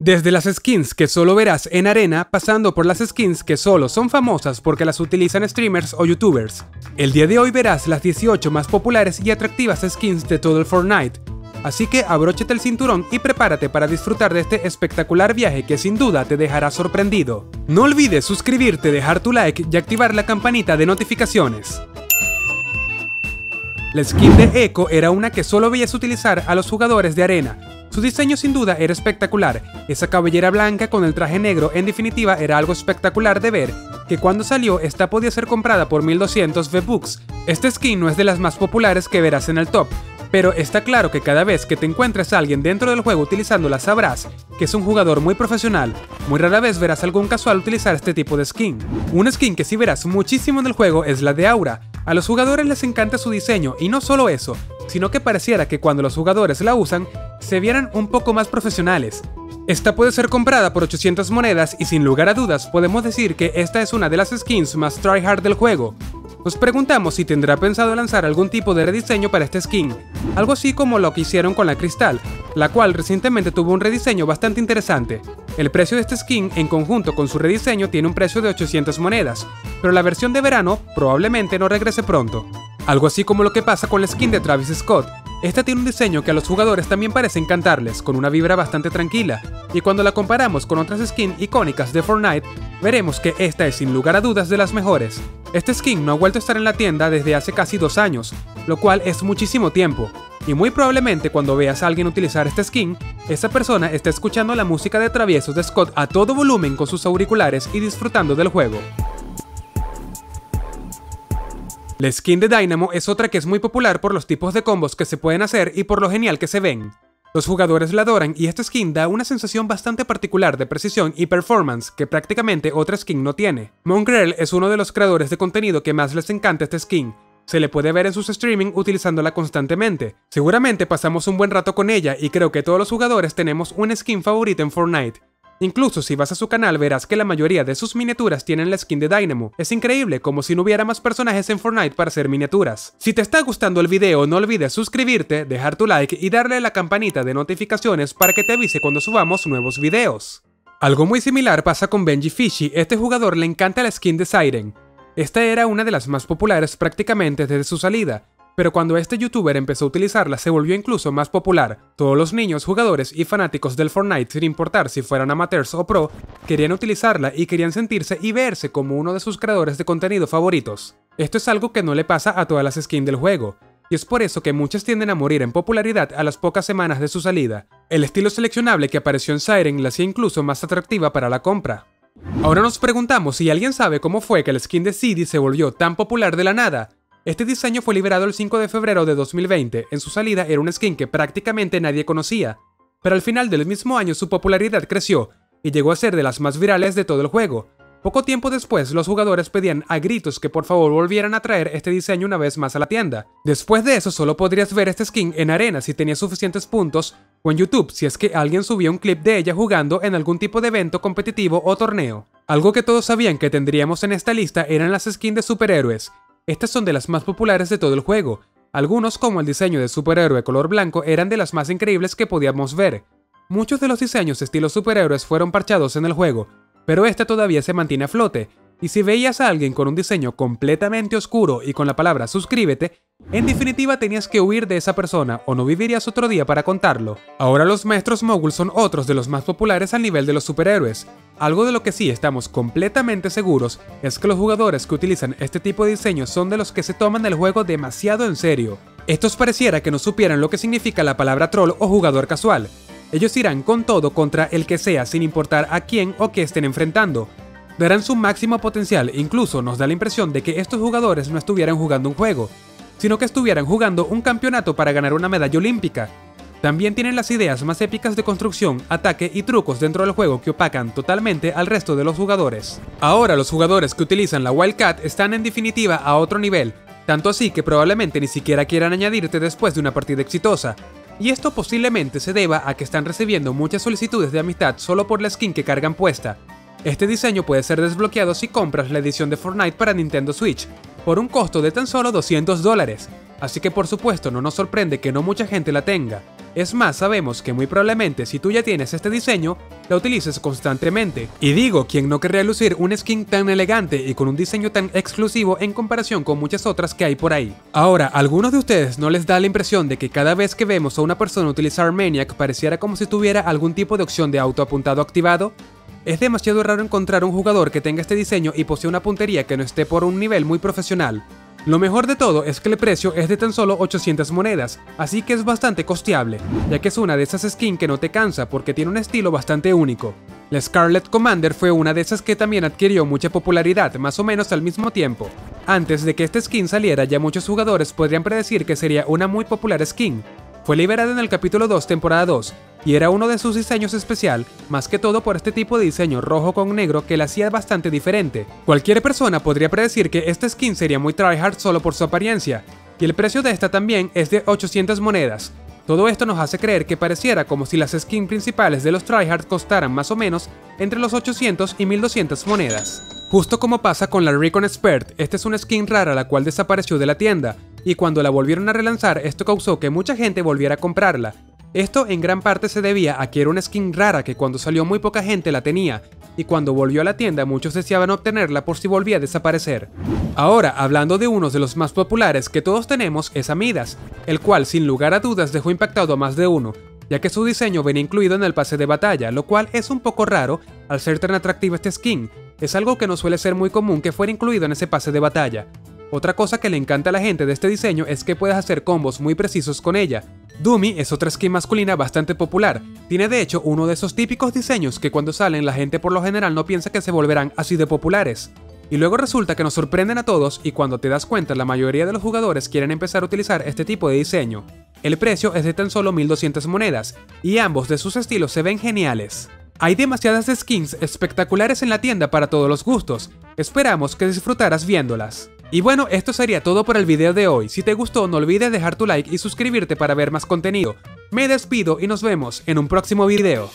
Desde las skins que solo verás en arena, pasando por las skins que solo son famosas porque las utilizan streamers o youtubers. El día de hoy verás las 18 más populares y atractivas skins de todo el Fortnite, así que abróchate el cinturón y prepárate para disfrutar de este espectacular viaje que sin duda te dejará sorprendido. No olvides suscribirte, dejar tu like y activar la campanita de notificaciones. La skin de Echo era una que solo veías utilizar a los jugadores de arena, su diseño sin duda era espectacular, esa cabellera blanca con el traje negro en definitiva era algo espectacular de ver, que cuando salió esta podía ser comprada por 1200 V-Bucks. Esta skin no es de las más populares que verás en el top, pero está claro que cada vez que te encuentres a alguien dentro del juego utilizándola sabrás que es un jugador muy profesional. Muy rara vez verás algún casual utilizar este tipo de skin. Una skin que sí verás muchísimo en el juego es la de Aura. A los jugadores les encanta su diseño y no solo eso, sino que pareciera que cuando los jugadores la usan, se vieran un poco más profesionales. Esta puede ser comprada por 800 monedas y sin lugar a dudas podemos decir que esta es una de las skins más tryhard del juego. Nos preguntamos si tendrá pensado lanzar algún tipo de rediseño para esta skin, algo así como lo que hicieron con la Cristal, la cual recientemente tuvo un rediseño bastante interesante. El precio de esta skin en conjunto con su rediseño tiene un precio de 800 monedas, pero la versión de verano probablemente no regrese pronto. Algo así como lo que pasa con la skin de Travis Scott. Esta tiene un diseño que a los jugadores también parece encantarles, con una vibra bastante tranquila, y cuando la comparamos con otras skins icónicas de Fortnite, veremos que esta es sin lugar a dudas de las mejores. Esta skin no ha vuelto a estar en la tienda desde hace casi dos años, lo cual es muchísimo tiempo, y muy probablemente cuando veas a alguien utilizar esta skin, esa persona está escuchando la música de traviesos de Scott a todo volumen con sus auriculares y disfrutando del juego. La skin de Dynamo es otra que es muy popular por los tipos de combos que se pueden hacer y por lo genial que se ven. Los jugadores la adoran y esta skin da una sensación bastante particular de precisión y performance que prácticamente otra skin no tiene. Mongrel es uno de los creadores de contenido que más les encanta esta skin. Se le puede ver en sus streaming utilizándola constantemente. Seguramente pasamos un buen rato con ella y creo que todos los jugadores tenemos una skin favorita en Fortnite. Incluso si vas a su canal verás que la mayoría de sus miniaturas tienen la skin de Dynamo. Es increíble, como si no hubiera más personajes en Fortnite para hacer miniaturas. Si te está gustando el video no olvides suscribirte, dejar tu like y darle a la campanita de notificaciones para que te avise cuando subamos nuevos videos. Algo muy similar pasa con Benji Fishy, este jugador le encanta la skin de Siren. Esta era una de las más populares prácticamente desde su salida, pero cuando este youtuber empezó a utilizarla se volvió incluso más popular. Todos los niños, jugadores y fanáticos del Fortnite, sin importar si fueran amateurs o pro, querían utilizarla y querían sentirse y verse como uno de sus creadores de contenido favoritos. Esto es algo que no le pasa a todas las skins del juego, y es por eso que muchas tienden a morir en popularidad a las pocas semanas de su salida. El estilo seleccionable que apareció en Siren la hacía incluso más atractiva para la compra. Ahora nos preguntamos si alguien sabe cómo fue que el skin de CD se volvió tan popular de la nada, este diseño fue liberado el 5 de febrero de 2020, en su salida era un skin que prácticamente nadie conocía, pero al final del mismo año su popularidad creció y llegó a ser de las más virales de todo el juego. Poco tiempo después, los jugadores pedían a gritos que por favor volvieran a traer este diseño una vez más a la tienda. Después de eso, solo podrías ver este skin en arena si tenías suficientes puntos o en YouTube si es que alguien subía un clip de ella jugando en algún tipo de evento competitivo o torneo. Algo que todos sabían que tendríamos en esta lista eran las skins de superhéroes, estas son de las más populares de todo el juego. Algunos, como el diseño de superhéroe color blanco, eran de las más increíbles que podíamos ver. Muchos de los diseños estilo superhéroes fueron parchados en el juego, pero este todavía se mantiene a flote, y si veías a alguien con un diseño completamente oscuro y con la palabra suscríbete, en definitiva tenías que huir de esa persona o no vivirías otro día para contarlo. Ahora los maestros mogul son otros de los más populares al nivel de los superhéroes, algo de lo que sí estamos completamente seguros es que los jugadores que utilizan este tipo de diseño son de los que se toman el juego demasiado en serio. Estos pareciera que no supieran lo que significa la palabra troll o jugador casual. Ellos irán con todo contra el que sea sin importar a quién o qué estén enfrentando. Darán su máximo potencial, incluso nos da la impresión de que estos jugadores no estuvieran jugando un juego, sino que estuvieran jugando un campeonato para ganar una medalla olímpica. También tienen las ideas más épicas de construcción, ataque y trucos dentro del juego que opacan totalmente al resto de los jugadores. Ahora los jugadores que utilizan la Wildcat están en definitiva a otro nivel, tanto así que probablemente ni siquiera quieran añadirte después de una partida exitosa. Y esto posiblemente se deba a que están recibiendo muchas solicitudes de amistad solo por la skin que cargan puesta. Este diseño puede ser desbloqueado si compras la edición de Fortnite para Nintendo Switch, por un costo de tan solo 200 dólares, así que por supuesto no nos sorprende que no mucha gente la tenga. Es más, sabemos que muy probablemente si tú ya tienes este diseño, la utilices constantemente. Y digo, ¿quién no querría lucir un skin tan elegante y con un diseño tan exclusivo en comparación con muchas otras que hay por ahí? Ahora, ¿a algunos de ustedes no les da la impresión de que cada vez que vemos a una persona utilizar Maniac pareciera como si tuviera algún tipo de opción de auto apuntado activado? Es demasiado raro encontrar un jugador que tenga este diseño y posee una puntería que no esté por un nivel muy profesional. Lo mejor de todo es que el precio es de tan solo 800 monedas, así que es bastante costeable, ya que es una de esas skins que no te cansa porque tiene un estilo bastante único. La Scarlet Commander fue una de esas que también adquirió mucha popularidad más o menos al mismo tiempo. Antes de que esta skin saliera ya muchos jugadores podrían predecir que sería una muy popular skin, fue liberada en el capítulo 2 temporada 2 y era uno de sus diseños especial, más que todo por este tipo de diseño rojo con negro que la hacía bastante diferente. Cualquier persona podría predecir que esta skin sería muy tryhard solo por su apariencia, y el precio de esta también es de 800 monedas. Todo esto nos hace creer que pareciera como si las skins principales de los tryhard costaran más o menos entre los 800 y 1200 monedas. Justo como pasa con la Recon Expert, esta es una skin rara la cual desapareció de la tienda, y cuando la volvieron a relanzar esto causó que mucha gente volviera a comprarla. Esto en gran parte se debía a que era una skin rara que cuando salió muy poca gente la tenía, y cuando volvió a la tienda muchos deseaban obtenerla por si volvía a desaparecer. Ahora, hablando de uno de los más populares que todos tenemos es Amidas, el cual sin lugar a dudas dejó impactado a más de uno, ya que su diseño venía incluido en el pase de batalla, lo cual es un poco raro al ser tan atractiva este skin, es algo que no suele ser muy común que fuera incluido en ese pase de batalla. Otra cosa que le encanta a la gente de este diseño es que puedes hacer combos muy precisos con ella. Dumi es otra skin masculina bastante popular, tiene de hecho uno de esos típicos diseños que cuando salen la gente por lo general no piensa que se volverán así de populares. Y luego resulta que nos sorprenden a todos y cuando te das cuenta la mayoría de los jugadores quieren empezar a utilizar este tipo de diseño. El precio es de tan solo 1200 monedas, y ambos de sus estilos se ven geniales. Hay demasiadas skins espectaculares en la tienda para todos los gustos, esperamos que disfrutaras viéndolas. Y bueno, esto sería todo por el video de hoy, si te gustó no olvides dejar tu like y suscribirte para ver más contenido. Me despido y nos vemos en un próximo video.